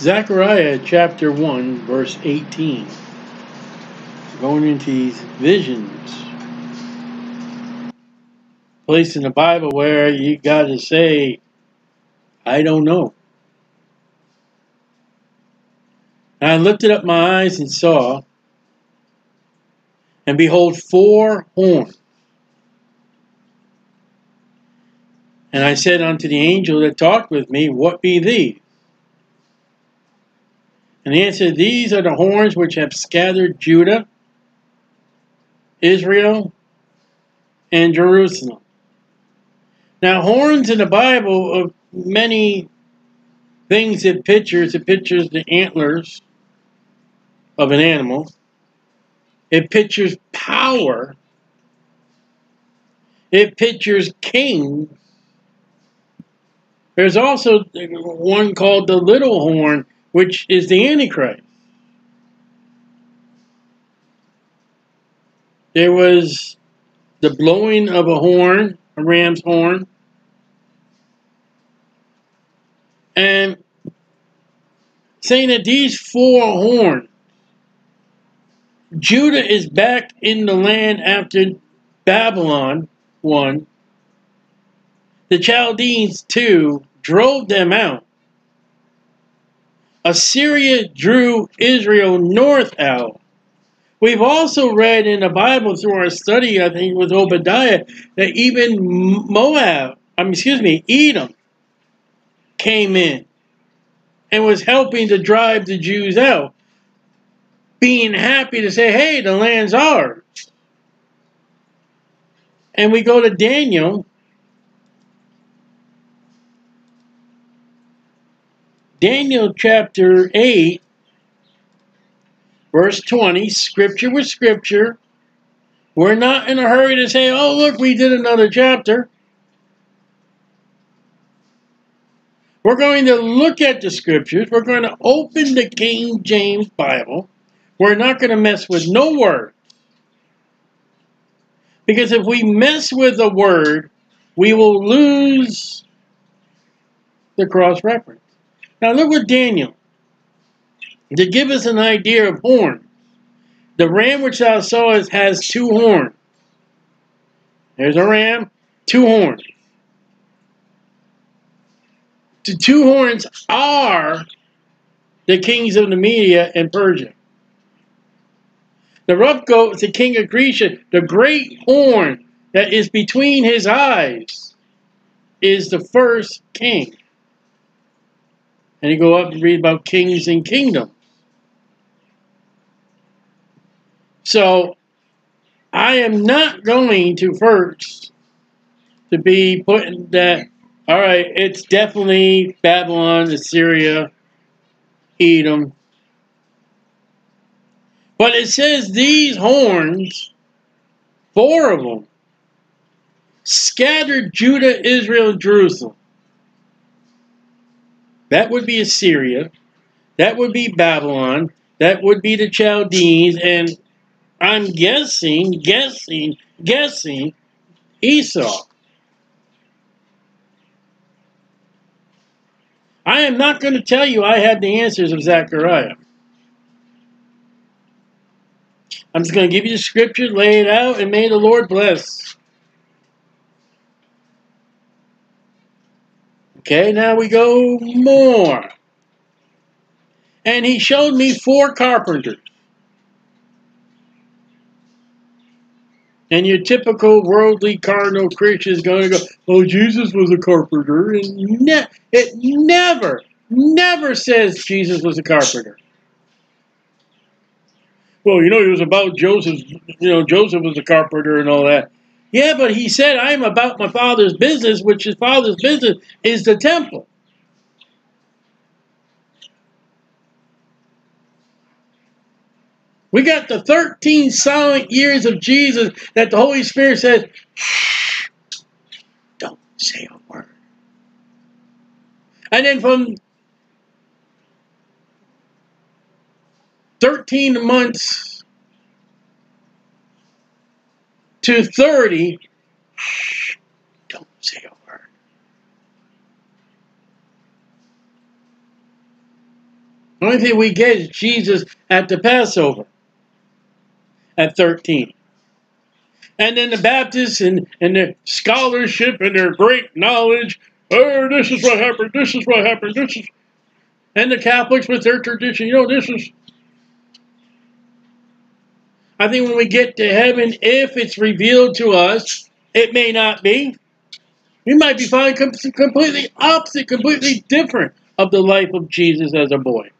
Zechariah chapter 1, verse 18. Going into these visions. Place in the Bible where you got to say, I don't know. And I lifted up my eyes and saw, and behold, four horns. And I said unto the angel that talked with me, What be these? And he answered, These are the horns which have scattered Judah, Israel, and Jerusalem. Now, horns in the Bible of many things it pictures. It pictures the antlers of an animal. It pictures power. It pictures kings. There's also one called the little horn, which is the Antichrist. There was the blowing of a horn, a ram's horn. And saying that these four horns, Judah is back in the land after Babylon, one. The Chaldeans, two, drove them out. Assyria drew Israel north out. We've also read in the Bible through our study, I think with Obadiah, that even Moab, I mean, excuse me, Edom, came in and was helping to drive the Jews out, being happy to say, hey, the land's ours. And we go to Daniel. Daniel chapter 8, verse 20, scripture with scripture. We're not in a hurry to say, oh, look, we did another chapter. We're going to look at the scriptures. We're going to open the King James Bible. We're not going to mess with no word. Because if we mess with a word, we will lose the cross reference. Now look at Daniel. To give us an idea of horns. The ram which thou sawest has two horns. There's a ram, two horns. The two horns are the kings of the Media and Persia. The rough goat is the king of Grecia. The great horn that is between his eyes is the first king. And you go up and read about kings and kingdoms. So I am not going to first to be putting that, all right, it's definitely Babylon, Assyria, Edom. But it says these horns, four of them, scattered Judah, Israel, Jerusalem. That would be Assyria. That would be Babylon. That would be the Chaldeans. And I'm guessing, guessing, guessing Esau. I am not going to tell you I had the answers of Zechariah. I'm just going to give you the scripture, lay it out, and may the Lord bless. Okay, now we go more. And he showed me four carpenters. And your typical worldly cardinal Christian is going to go, oh, Jesus was a carpenter. And ne it never, never says Jesus was a carpenter. Well, you know, he was about Joseph, you know, Joseph was a carpenter and all that. Yeah, but he said, I am about my father's business, which his father's business is the temple. We got the 13 silent years of Jesus that the Holy Spirit says, don't say a word. And then from 13 months to 30, shh, don't say a word. The only thing we get is Jesus at the Passover at 13. And then the Baptists and, and their scholarship and their great knowledge, oh, this is what happened, this is what happened, this is. And the Catholics with their tradition, you know, this is. I think when we get to heaven, if it's revealed to us, it may not be. We might be finding completely opposite, completely different of the life of Jesus as a boy.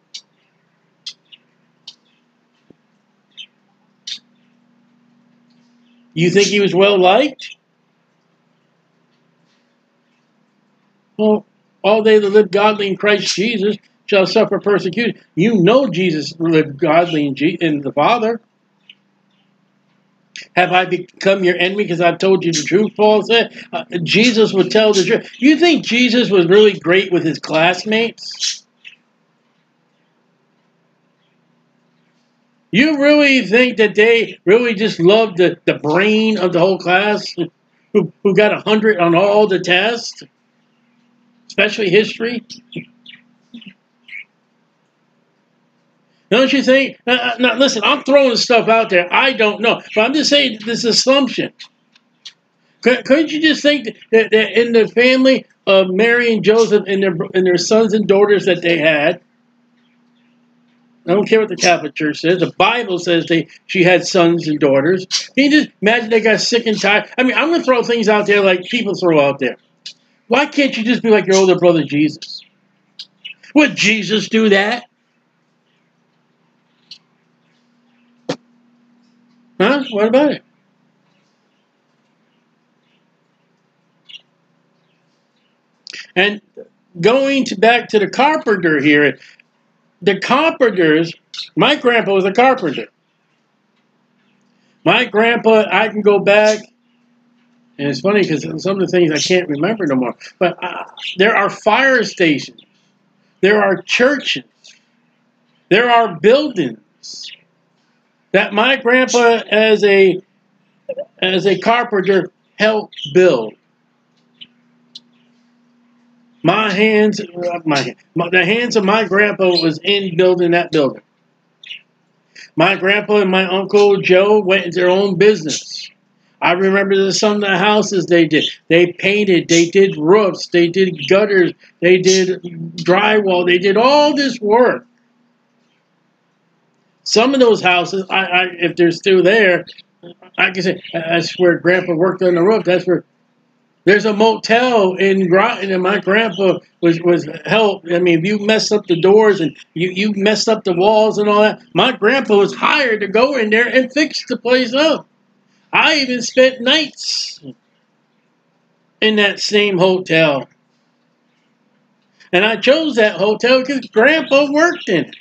You think he was well liked? Well, all they that live godly in Christ Jesus shall suffer persecution. You know Jesus lived godly in, in the Father. Have I become your enemy because I've told you the truth? Paul said. Uh, Jesus would tell the truth. You think Jesus was really great with his classmates? You really think that they really just loved the, the brain of the whole class who, who got a 100 on all the tests? Especially history? Don't you think? Uh, uh, now, listen, I'm throwing stuff out there. I don't know. But I'm just saying this assumption. Couldn't you just think that, that in the family of Mary and Joseph and their, and their sons and daughters that they had, I don't care what the Catholic Church says. The Bible says they she had sons and daughters. Can you just imagine they got sick and tired? I mean, I'm going to throw things out there like people throw out there. Why can't you just be like your older brother Jesus? Would Jesus do that? Huh? What about it? And going to back to the carpenter here, the carpenters, my grandpa was a carpenter. My grandpa, I can go back, and it's funny because some of the things I can't remember no more, but uh, there are fire stations, there are churches, there are buildings that my grandpa as a as a carpenter helped build. My hands, my, my, the hands of my grandpa was in building that building. My grandpa and my uncle Joe went into their own business. I remember the, some of the houses they did. They painted, they did roofs, they did gutters, they did drywall, they did all this work. Some of those houses, I, I if they're still there, I can say that's where Grandpa worked on the roof. That's where there's a motel in Groton, and my grandpa was was help. I mean, if you mess up the doors and you you mess up the walls and all that, my grandpa was hired to go in there and fix the place up. I even spent nights in that same hotel, and I chose that hotel because Grandpa worked in it.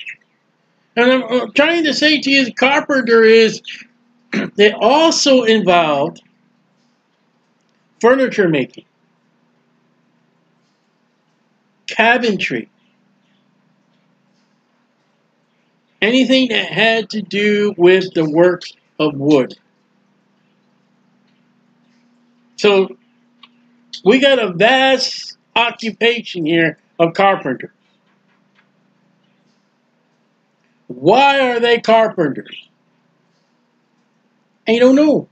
And I'm trying to say to you, carpenter is they also involved furniture making, cabinetry, anything that had to do with the work of wood. So we got a vast occupation here of carpenter. Why are they carpenters? I don't know.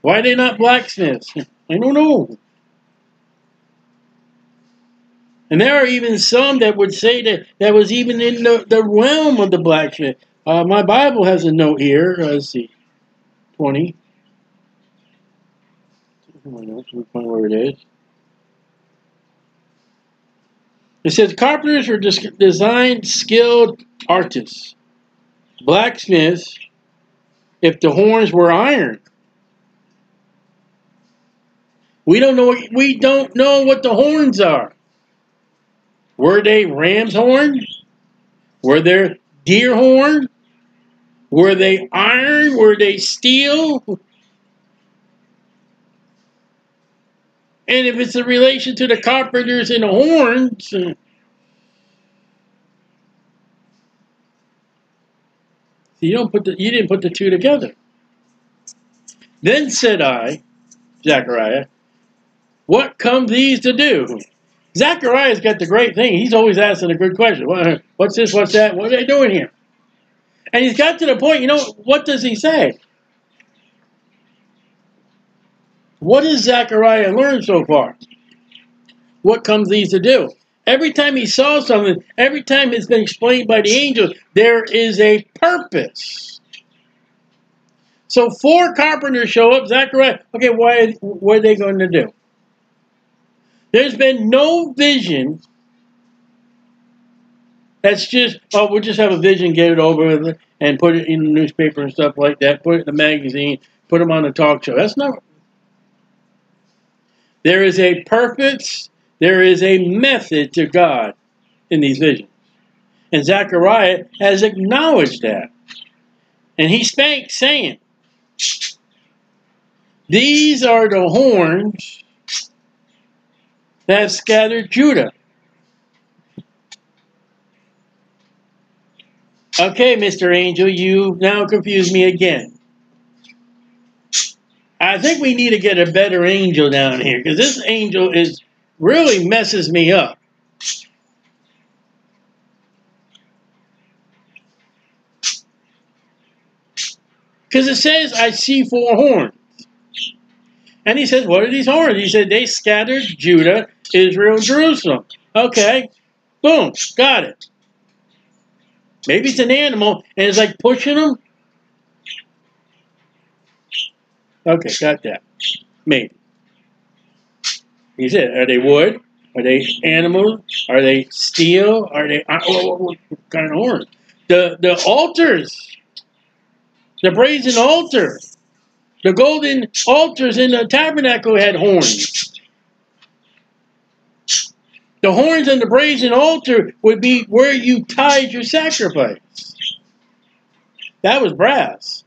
Why are they not blacksmiths? I don't know. And there are even some that would say that that was even in the, the realm of the blacksmith. Uh, my Bible has a note here. Uh, let's see. 20. I don't know where it is. It says carpenters are designed skilled artists. Blacksmiths, if the horns were iron. We don't know we don't know what the horns are. Were they ram's horn? Were they deer horn? Were they iron? Were they steel? And if it's a relation to the carpenters and the horns, uh, you don't put the you didn't put the two together. Then said I, Zechariah, what come these to do? Zechariah's got the great thing. He's always asking a good question. What's this? What's that? What are they doing here? And he's got to the point, you know, what does he say? What has Zechariah learned so far? What comes these to do? Every time he saw something, every time it's been explained by the angel, there is a purpose. So four carpenters show up. Zechariah, okay, why, what are they going to do? There's been no vision that's just, oh, we'll just have a vision, get it over with, and put it in the newspaper and stuff like that, put it in the magazine, put them on the talk show. That's not. There is a purpose, there is a method to God in these visions. And Zechariah has acknowledged that. And he spake, saying, These are the horns that scattered Judah. Okay, Mr. Angel, you now confuse me again. I think we need to get a better angel down here because this angel is really messes me up. Because it says, I see four horns. And he says, what are these horns? He said, they scattered Judah, Israel, Jerusalem. Okay, boom, got it. Maybe it's an animal and it's like pushing them. Okay, got that. Maybe. He said, are they wood? Are they animal? Are they steel? Are they kind of horns? The the altars, the brazen altar, the golden altars in the tabernacle had horns. The horns on the brazen altar would be where you tied your sacrifice. That was brass.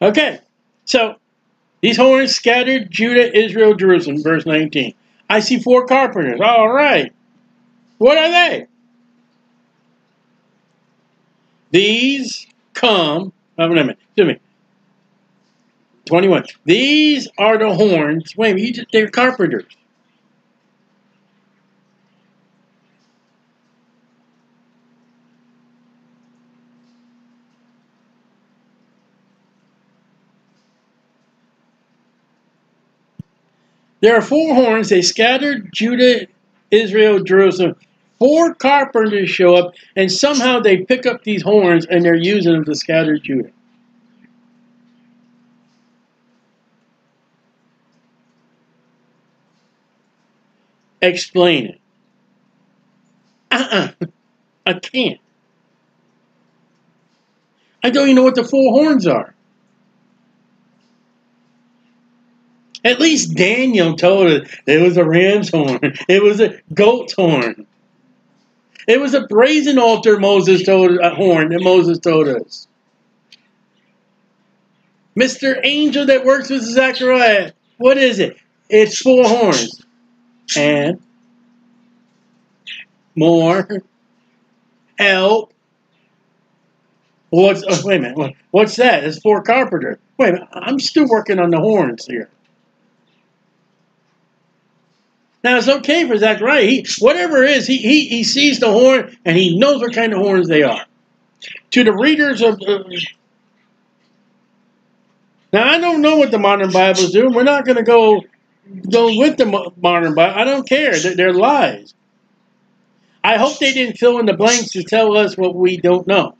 Okay, so these horns scattered Judah, Israel, Jerusalem, verse 19. I see four carpenters. All right. What are they? These come, oh, wait a minute, excuse me, 21. These are the horns. Wait a minute, they're carpenters. There are four horns. They scattered Judah, Israel, Jerusalem. Four carpenters show up, and somehow they pick up these horns and they're using them to scatter Judah. explain it. Uh-uh. I can't. I don't even know what the four horns are. At least Daniel told us it was a ram's horn. It was a goat's horn. It was a brazen altar Moses told us a horn that Moses told us. Mr. Angel that works with Zechariah, what is it? It's four horns and more help. What's oh, wait a minute? What's that? It's four carpenter. Wait a minute. I'm still working on the horns here. Now it's okay for Zechariah. He whatever it is, he he he sees the horn and he knows what kind of horns they are. To the readers of uh, now, I don't know what the modern Bibles do. We're not going to go go with the modern Bible. I don't care. They're, they're lies. I hope they didn't fill in the blanks to tell us what we don't know.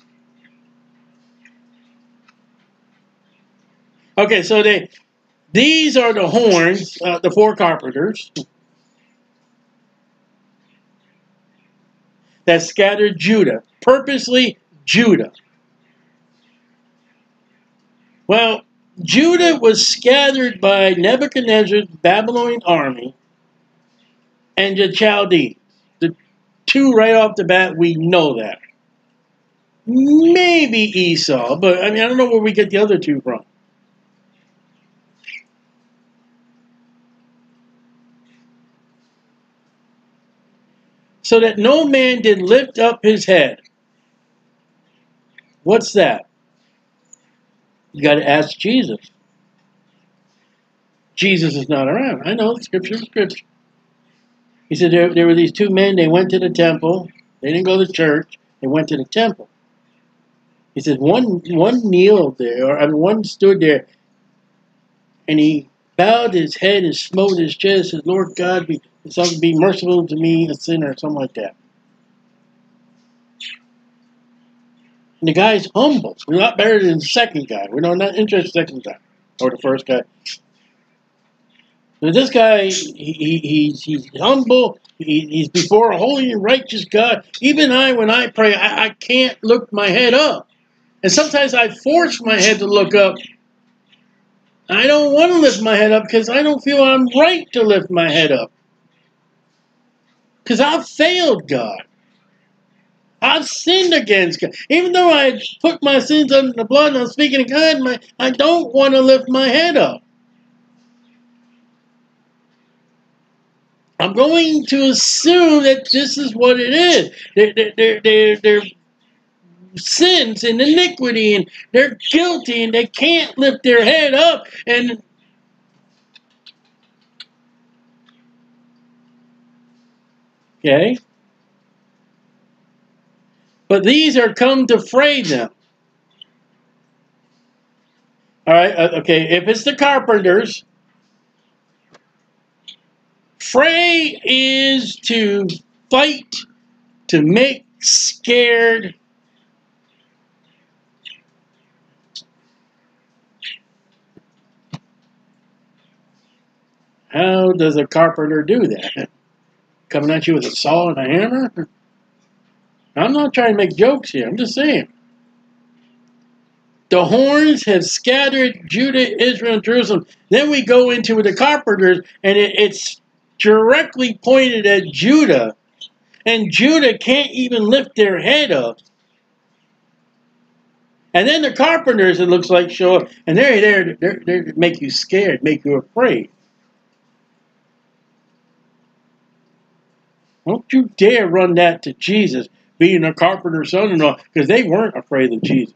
Okay, so they these are the horns, uh, the four carpenters that scattered Judah, purposely Judah. Well, Judah was scattered by Nebuchadnezzar's Babylonian army and the Chaldees. The two right off the bat, we know that. Maybe Esau, but I mean, I don't know where we get the other two from. So that no man did lift up his head. What's that? You got to ask Jesus. Jesus is not around. I know, scripture scripture. He said there, there were these two men, they went to the temple. They didn't go to church, they went to the temple. He said one one kneeled there, or I mean, one stood there, and he bowed his head and smote his chest, and said, Lord God, be, be merciful to me, a sinner, or something like that. And the guy's humble. We're not better than the second guy. We're not interested in the second guy or the first guy. But this guy, he, he, he's, he's humble. He, he's before a holy and righteous God. Even I, when I pray, I, I can't look my head up. And sometimes I force my head to look up. I don't want to lift my head up because I don't feel I'm right to lift my head up. Because I've failed God. I've sinned against God. Even though I put my sins under the blood and I'm speaking to God, my, I don't want to lift my head up. I'm going to assume that this is what it is. They're, they're, they're, they're sins and iniquity and they're guilty and they can't lift their head up and okay but these are come to fray them all right uh, okay if it's the carpenters fray is to fight to make scared How does a carpenter do that? Coming at you with a saw and a hammer? I'm not trying to make jokes here. I'm just saying. The horns have scattered Judah, Israel, and Jerusalem. Then we go into the carpenters, and it, it's directly pointed at Judah. And Judah can't even lift their head up. And then the carpenters, it looks like, show up, and they're there to make you scared, make you afraid. Don't you dare run that to Jesus, being a carpenter's son-in-law, because they weren't afraid of Jesus.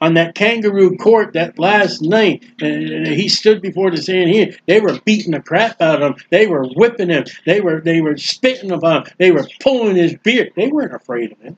On that kangaroo court that last night, uh, he stood before the Sanhedrin. They were beating the crap out of him. They were whipping him. They were they were spitting upon him. They were pulling his beard. They weren't afraid of him.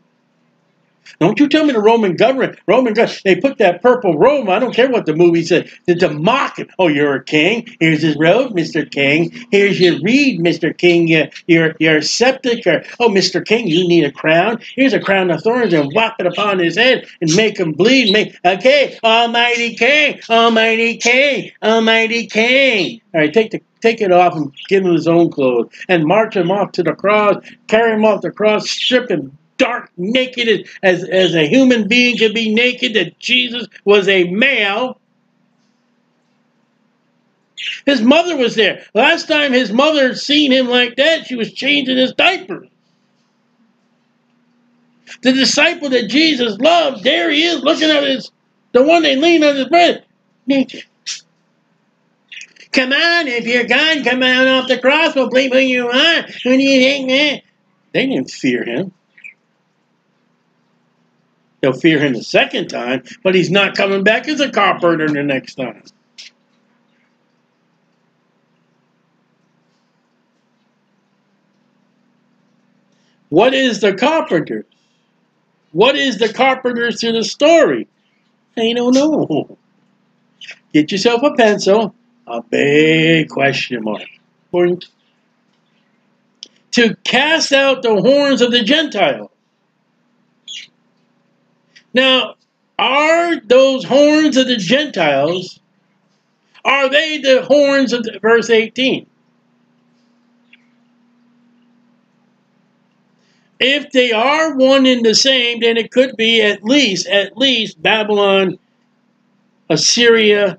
Don't you tell me the Roman government, Roman government, they put that purple robe. I don't care what the movie said. To mock him. Oh, you're a king. Here's his robe, Mr. King. Here's your reed, Mr. King. You're, you're, you're septic. Or, oh, Mr. King, you need a crown. Here's a crown of thorns and whop it upon his head and make him bleed. Make Okay, Almighty King, Almighty King, Almighty King. All right, take the take it off and give him his own clothes and march him off to the cross, carry him off the cross, strip him dark naked as, as a human being could be naked, that Jesus was a male. His mother was there. Last time his mother had seen him like that, she was changing his diapers. The disciple that Jesus loved, there he is, looking at his, the one they lean on his breast. Come on, if you're God, come on off the cross. We'll believe who you are. Who do you think man? They didn't fear him. They'll fear him the second time, but he's not coming back as a carpenter the next time. What is the carpenter? What is the carpenter to the story? I don't know. Get yourself a pencil, a big question mark. Point. To cast out the horns of the Gentiles. Now, are those horns of the Gentiles, are they the horns of the, verse 18? If they are one and the same, then it could be at least, at least Babylon, Assyria,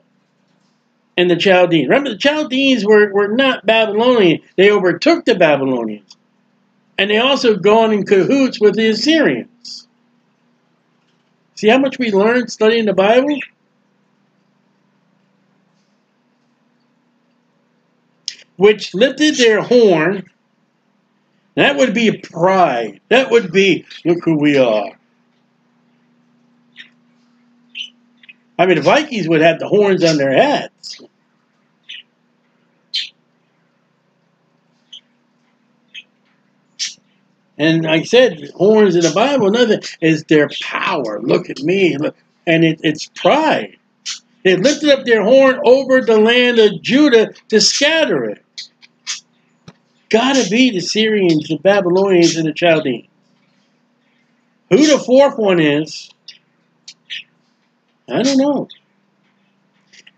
and the Chaldeans. Remember, the Chaldeans were, were not Babylonian. They overtook the Babylonians. And they also gone in cahoots with the Assyrians. See how much we learn studying the Bible? Which lifted their horn. That would be a pride. That would be, look who we are. I mean, the Vikings would have the horns on their heads. And I said, horns in the Bible, nothing is their power. Look at me. Look. And it, it's pride. They lifted up their horn over the land of Judah to scatter it. Gotta be the Syrians, the Babylonians, and the Chaldeans. Who the fourth one is, I don't know.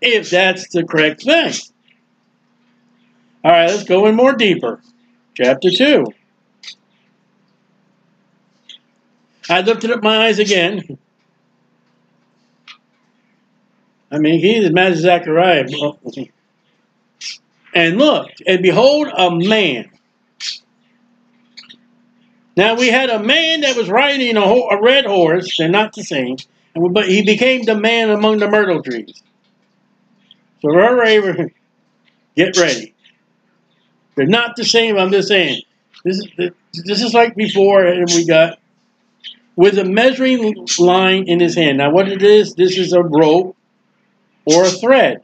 If that's the correct thing. All right, let's go in more deeper. Chapter 2. I lifted up my eyes again. I mean, he's as mad as Zechariah. And looked, and behold, a man. Now we had a man that was riding a, a red horse. They're not the same. But he became the man among the myrtle trees. So we're get ready. They're not the same. I'm just saying. This is this is like before, and we got with a measuring line in his hand. Now, what it is? This is a rope or a thread.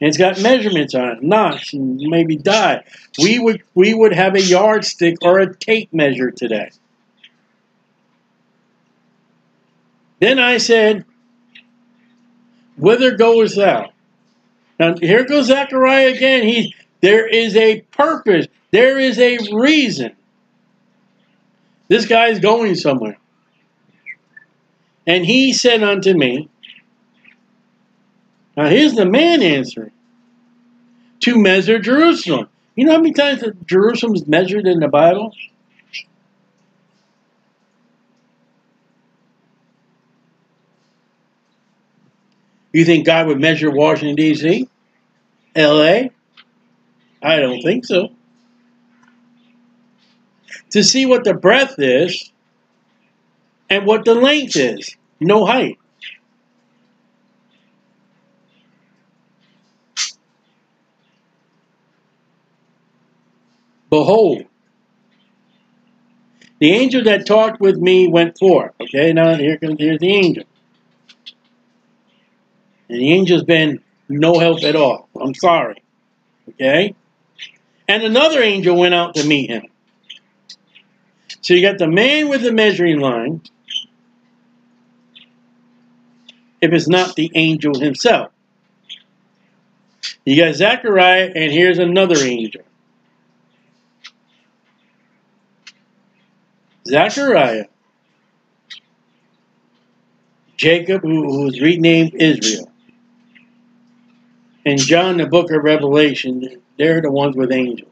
And it's got measurements on it, knots, and maybe die. We would we would have a yardstick or a tape measure today. Then I said, Whither goest thou? Now here goes Zechariah again. He there is a purpose, there is a reason. This guy is going somewhere. And he said unto me, now here's the man answering. To measure Jerusalem. You know how many times Jerusalem is measured in the Bible? You think God would measure Washington, D.C.? L.A.? I don't think so. To see what the breadth is and what the length is. No height. Behold, the angel that talked with me went forth. Okay, now here comes here's the angel. And the angel's been no help at all. I'm sorry. Okay? And another angel went out to meet him. So you got the man with the measuring line, if it's not the angel himself. You got Zechariah, and here's another angel. Zechariah, Jacob, who, who was renamed Israel, and John, the book of Revelation, they're the ones with angels.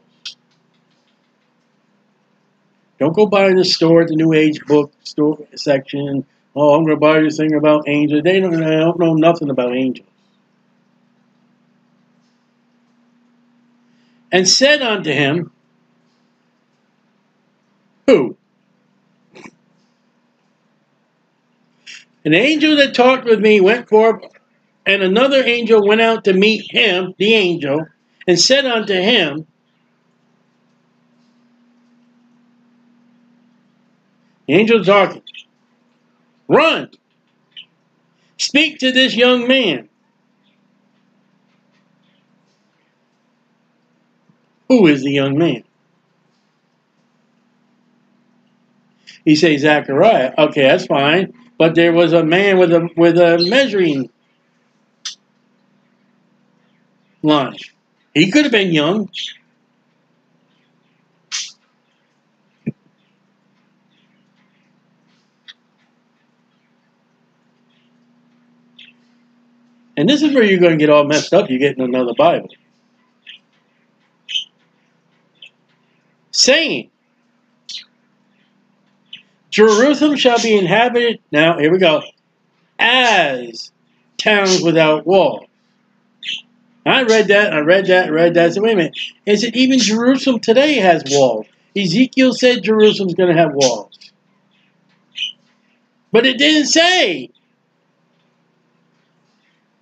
Don't go buy in the store at the New Age book store section. Oh, I'm going to buy this thing about angels. They don't, they don't know nothing about angels. And said unto him, Who? An angel that talked with me went forth, and another angel went out to meet him, the angel, and said unto him, The angel talking, Run, speak to this young man. Who is the young man? He says Zechariah. Okay, that's fine. But there was a man with a with a measuring line. He could have been young. And this is where you're going to get all messed up. You get in another Bible. Saying, Jerusalem shall be inhabited, now here we go, as towns without walls. I read that, I read that, I read that. I said, wait a minute. Is it even Jerusalem today has walls? Ezekiel said Jerusalem's going to have walls. But it didn't say.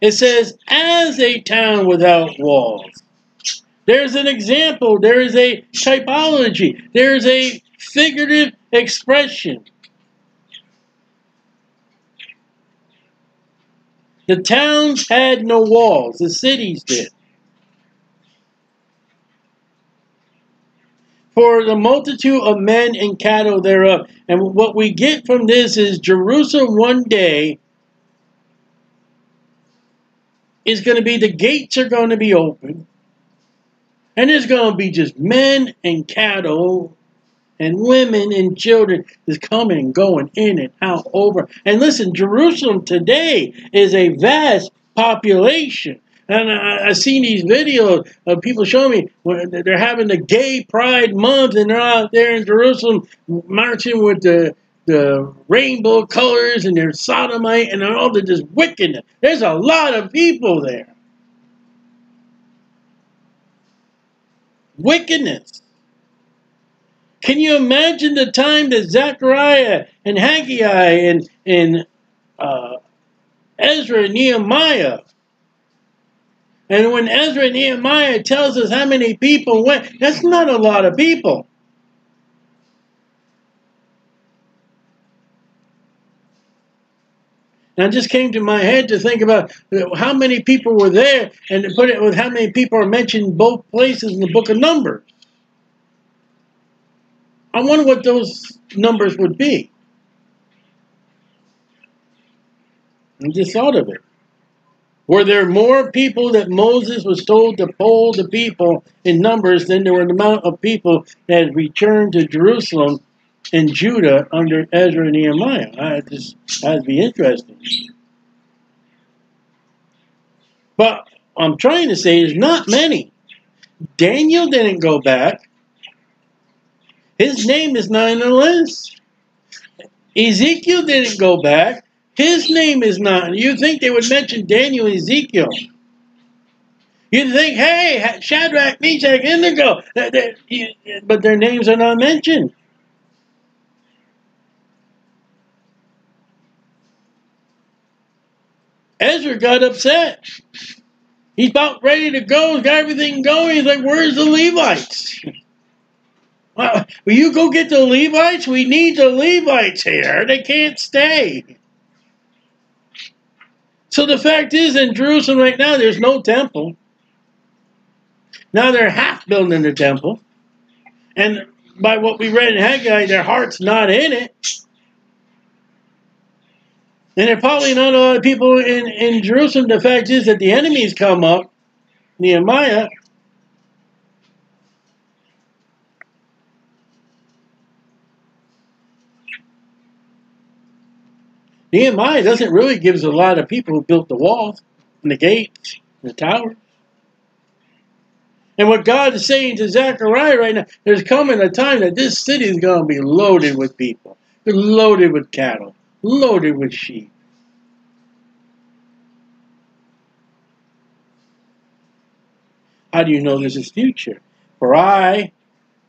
It says, as a town without walls. There's an example. There is a typology. There is a figurative expression. The towns had no walls, the cities did. For the multitude of men and cattle thereof. And what we get from this is Jerusalem one day is going to be the gates are going to be open. And there's going to be just men and cattle and women and children is coming and going in and out over. And listen, Jerusalem today is a vast population. And I, have seen these videos of people showing me when they're having the gay pride month and they're out there in Jerusalem marching with the, the rainbow colors and they're sodomite and all the just wickedness. There's a lot of people there. Wickedness. Can you imagine the time that Zechariah and Haggai and, and uh, Ezra and Nehemiah and when Ezra and Nehemiah tells us how many people went, that's not a lot of people. And it just came to my head to think about how many people were there and to put it with how many people are mentioned both places in the book of Numbers. I wonder what those numbers would be. I just thought of it. Were there more people that Moses was told to poll the people in numbers than there were the amount of people that returned to Jerusalem and Judah under Ezra and Nehemiah? I just that'd be interesting. But I'm trying to say is not many. Daniel didn't go back. His name is not in the list. Ezekiel didn't go back. His name is not. You think they would mention Daniel and Ezekiel. You'd think, hey, Shadrach, Meshach, Abednego, but their names are not mentioned. Ezra got upset. He's about ready to go. He's got everything going. He's like, where's the Levites? Well, will you go get the Levites? We need the Levites here. They can't stay. So the fact is, in Jerusalem right now, there's no temple. Now they're half building the temple. And by what we read in Haggai, their heart's not in it. And there probably not a lot of people in, in Jerusalem. The fact is that the enemies come up, Nehemiah, Nehemiah doesn't really give us a lot of people who built the walls and the gates and the towers. And what God is saying to Zechariah right now, there's coming a time that this city is going to be loaded with people, loaded with cattle, loaded with sheep. How do you know this is future? For I,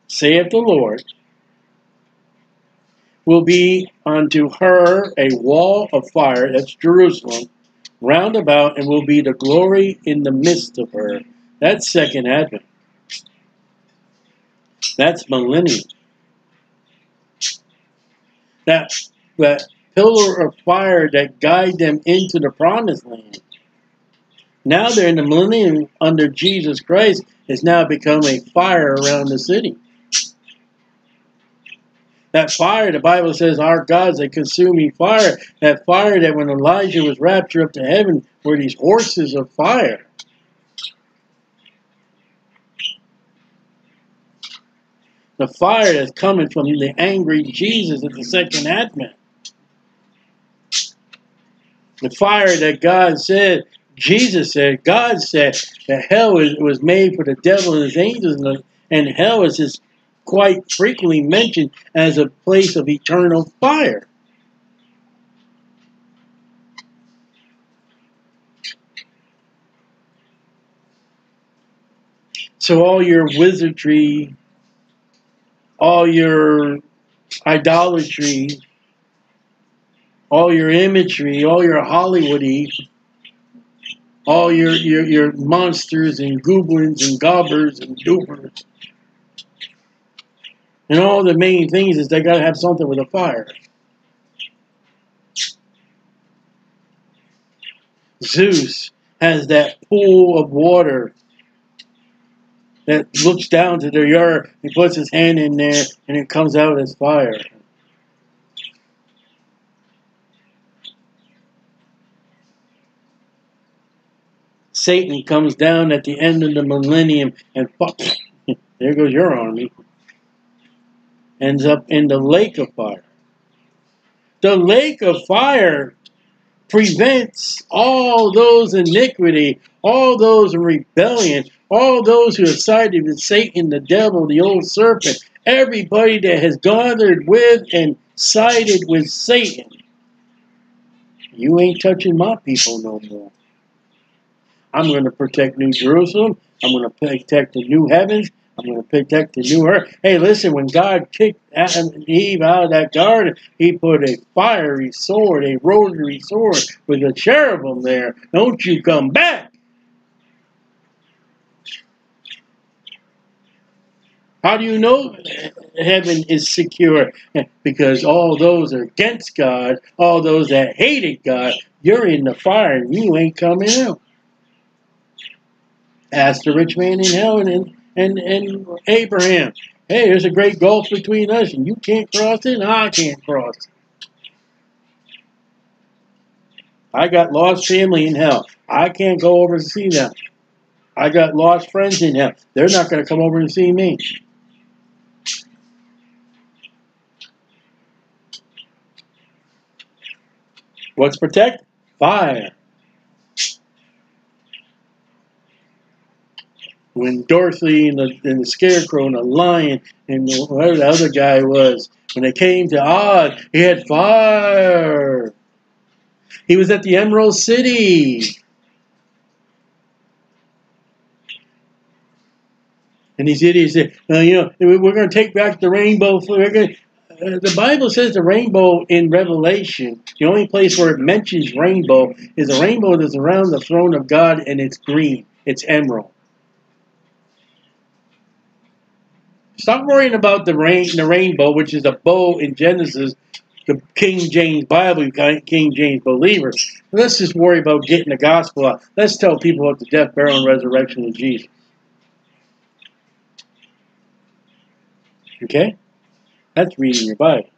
saith the Lord, will be unto her a wall of fire, that's Jerusalem, round about, and will be the glory in the midst of her. That's second advent. That's millennium. That, that pillar of fire that guide them into the promised land. Now they're in the millennium under Jesus Christ has now become a fire around the city. That fire, the Bible says, our God's a consuming fire. That fire that when Elijah was raptured up to heaven were these horses of fire. The fire that's coming from the angry Jesus at the second advent. The fire that God said, Jesus said, God said that hell was, was made for the devil and his angels, and, and hell is quite frequently mentioned as a place of eternal fire. So all your wizardry, all your idolatry, all your imagery, all your Hollywoody, all your, your, your monsters and goblins and gobbers and doopers, and all the main things is they got to have something with a fire. Zeus has that pool of water that looks down to their yard. He puts his hand in there and it comes out as fire. Satan comes down at the end of the millennium and fuck, there goes your army. Ends up in the lake of fire. The lake of fire prevents all those iniquity, all those rebellion, all those who have sided with Satan, the devil, the old serpent, everybody that has gathered with and sided with Satan. You ain't touching my people no more. I'm going to protect New Jerusalem. I'm going to protect the new heavens. I'm going to protect the new earth. Hey, listen, when God kicked Adam and Eve out of that garden, he put a fiery sword, a rotary sword with a cherubim there. Don't you come back. How do you know heaven is secure? Because all those against God, all those that hated God, you're in the fire and you ain't coming out. Ask the rich man in hell and, and, and Abraham. Hey, there's a great gulf between us and you can't cross it and I can't cross it. I got lost family in hell. I can't go over and see them. I got lost friends in hell. They're not going to come over and see me. What's protect? Fire. When Dorothy and the, and the Scarecrow and the Lion and whatever the other guy was, when they came to Oz, he had fire. He was at the Emerald City. And these idiots said, you know, we're going to take back the rainbow. Going uh, the Bible says the rainbow in Revelation, the only place where it mentions rainbow is a rainbow that's around the throne of God and it's green. It's emerald. Stop worrying about the rain, the rainbow, which is a bow in Genesis, the King James Bible, King James believers. Let's just worry about getting the gospel out. Let's tell people about the death, burial, and resurrection of Jesus. Okay? That's reading your Bible.